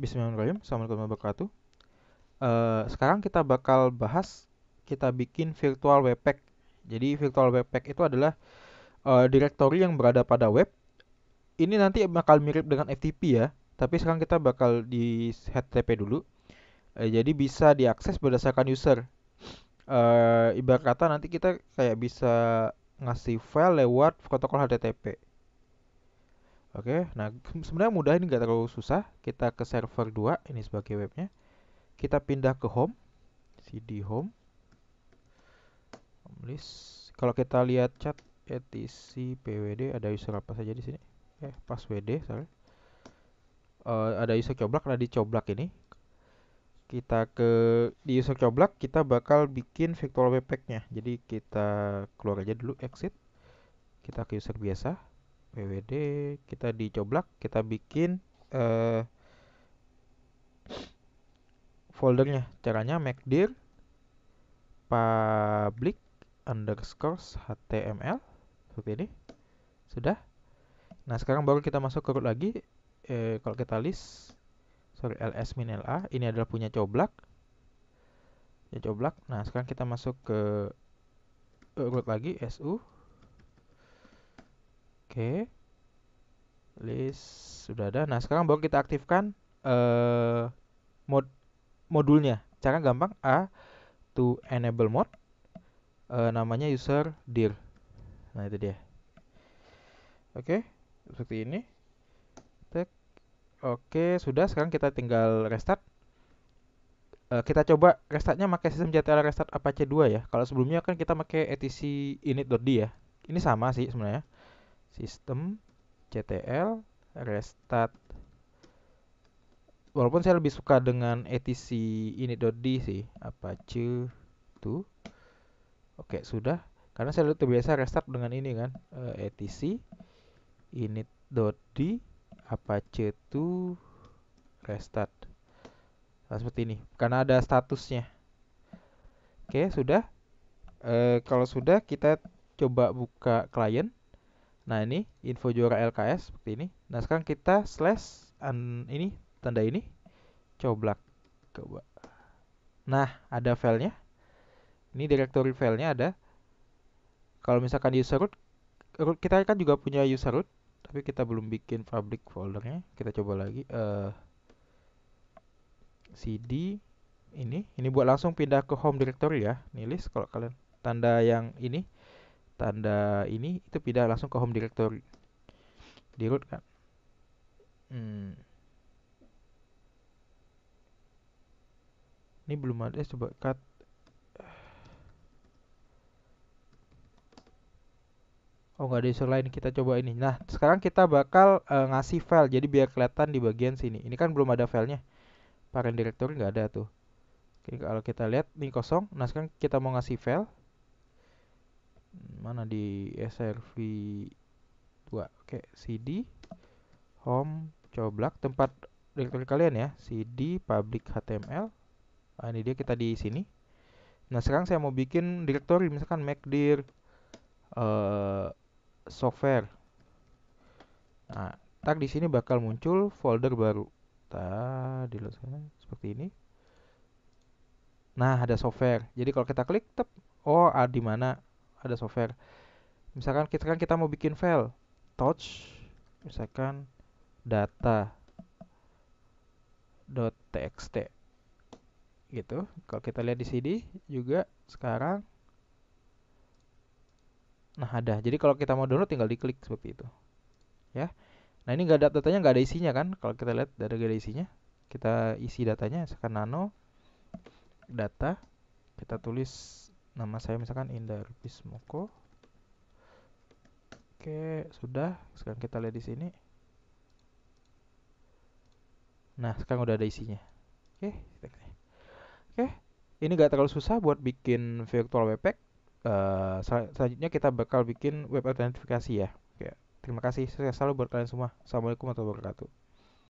Bismillahirrahmanirrahim. Assalamualaikum warahmatullahi wabarakatuh. Eh, sekarang kita bakal bahas kita bikin virtual webpack. Jadi virtual webpack itu adalah eh, directory yang berada pada web. Ini nanti bakal mirip dengan FTP ya, tapi sekarang kita bakal di HTTP dulu. Eh, jadi bisa diakses berdasarkan user. Eh, ibarat kata nanti kita kayak bisa ngasih file lewat protokol HTTP. Oke, nah sebenarnya mudah ini nggak terlalu susah. Kita ke server 2, ini sebagai webnya. Kita pindah ke home, cd home, home list. Kalau kita lihat chat etc pwd ada user apa saja di sini? Eh, passwd, sorry. Uh, ada user coblak, ada di coblak ini. Kita ke di user coblak, kita bakal bikin virtual webpack-nya. Jadi kita keluar aja dulu, exit. Kita ke user biasa pwd kita dicoblak kita bikin uh, foldernya. Caranya make dir public underscore html seperti ini. Sudah. Nah sekarang baru kita masuk ke root lagi. Eh, kalau kita list sorry ls min la ini adalah punya coblak. Ya coblak. Nah sekarang kita masuk ke root lagi su Oke. List sudah ada. Nah, sekarang baru kita aktifkan uh, mod modulnya. Cara gampang A to enable mode. Uh, namanya user dir. Nah, itu dia. Oke, seperti ini. Tek. Oke, sudah. Sekarang kita tinggal restart. Uh, kita coba restartnya pakai sistem JTL restart Apache 2 ya. Kalau sebelumnya kan kita pakai etc init.d ya. Ini sama sih sebenarnya sistem ctl restart. Walaupun saya lebih suka dengan etc init.d sih apache 2 oke sudah. Karena saya terbiasa restart dengan ini kan etc init.d apache 2 restart. Nah, seperti ini karena ada statusnya. Oke sudah. Uh, kalau sudah kita coba buka klien Nah ini info juara LKS seperti ini. Nah sekarang kita slash an, ini tanda ini coblak coba. Nah ada filenya. Ini directory filenya ada. Kalau misalkan user root, root kita kan juga punya user root, tapi kita belum bikin public foldernya. Kita coba lagi. Uh, cd ini, ini buat langsung pindah ke home directory ya. Ini list kalau kalian tanda yang ini tanda ini itu pindah langsung ke home directory di root kan hmm. ini belum ada coba cut Oh nggak ada user lain kita coba ini. Nah sekarang kita bakal uh, ngasih file jadi biar kelihatan di bagian sini. Ini kan belum ada filenya. Parent directory nggak ada tuh. Oke kalau kita lihat ini kosong. Nah sekarang kita mau ngasih file mana di SRV 2 oke cd home coblak tempat directory kalian ya. Cd public html nah, ini dia kita di sini. Nah sekarang saya mau bikin directory misalkan macdir uh, software. Nah tag di sini bakal muncul folder baru. Tadi seperti ini. Nah ada software. Jadi kalau kita klik tep oh ah, di mana ada software. Misalkan kita kan kita mau bikin file touch misalkan data .txt. Gitu. Kalau kita lihat di sini juga sekarang nah ada. Jadi kalau kita mau download tinggal diklik seperti itu. Ya. Nah ini nggak ada datanya nggak ada isinya kan? Kalau kita lihat ada gak ada isinya. Kita isi datanya misalkan nano data kita tulis nama saya misalkan Indar Bismoko oke sudah. Sekarang kita lihat di sini. Nah sekarang udah ada isinya. Oke oke ini gak terlalu susah buat bikin virtual webpack uh, sel selanjutnya kita bakal bikin web autentifikasi ya. Oke terima kasih. Saya selalu buat kalian semua. Assalamualaikum warahmatullahi wabarakatuh